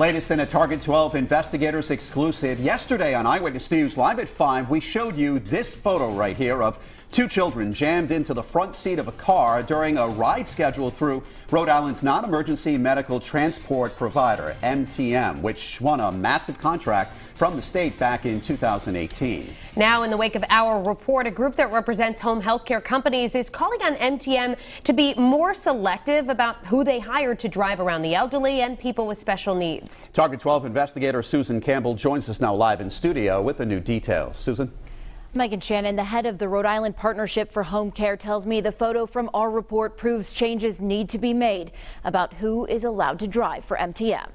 Latest in a Target 12 investigators exclusive. Yesterday on Eyewitness News Live at 5, we showed you this photo right here of two children jammed into the front seat of a car during a ride scheduled through Rhode Island's non-emergency medical transport provider, MTM, which won a massive contract from the state back in 2018. Now, in the wake of our report, a group that represents home health care companies is calling on MTM to be more selective about who they hire to drive around the elderly and people with special needs. Target 12 investigator Susan Campbell joins us now live in studio with the new details. Susan? Megan Shannon, the head of the Rhode Island Partnership for Home Care, tells me the photo from our report proves changes need to be made about who is allowed to drive for MTM.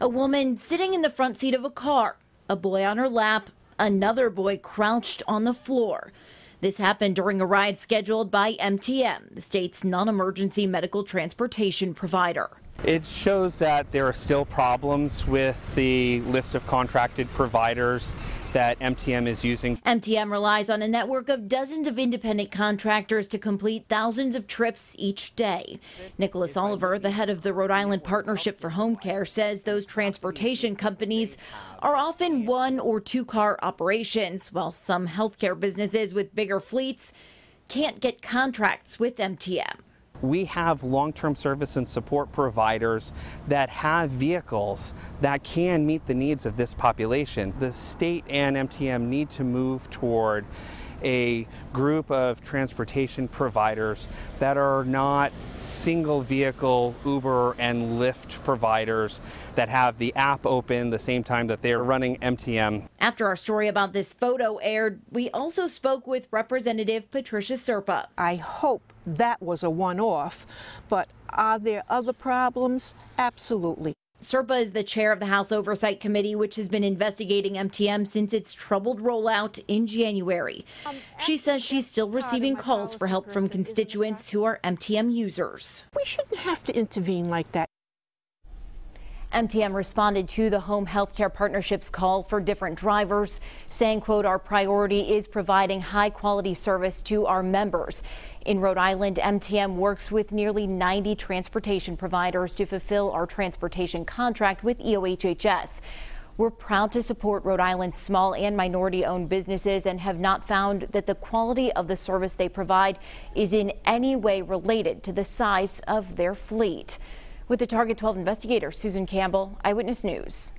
A woman sitting in the front seat of a car, a boy on her lap, another boy crouched on the floor. This happened during a ride scheduled by MTM, the state's non emergency medical transportation provider. It shows that there are still problems with the list of contracted providers that MTM is using. MTM relies on a network of dozens of independent contractors to complete thousands of trips each day. Nicholas Oliver, the head of the Rhode Island Partnership for Home Care, says those transportation companies are often one or two car operations, while some healthcare businesses with bigger fleets can't get contracts with MTM we have long-term service and support providers that have vehicles that can meet the needs of this population. The state and MTM need to move toward a group of transportation providers that are not single vehicle Uber and Lyft providers that have the app open the same time that they're running MTM. After our story about this photo aired, we also spoke with Representative Patricia Serpa. I hope that was a one off, but are there other problems? Absolutely. Serpa is the chair of the House Oversight Committee, which has been investigating MTM since its troubled rollout in January. Um, she says she's still receiving calls for help from constituents who are MTM users. We shouldn't have to intervene like that. MTM responded to the Home Healthcare Partnership's call for different drivers, saying, quote, our priority is providing high quality service to our members. In Rhode Island, MTM works with nearly 90 transportation providers to fulfill our transportation contract with EOHHS. We're proud to support Rhode Island's small and minority owned businesses and have not found that the quality of the service they provide is in any way related to the size of their fleet. With the Target 12 investigator, Susan Campbell, Eyewitness News.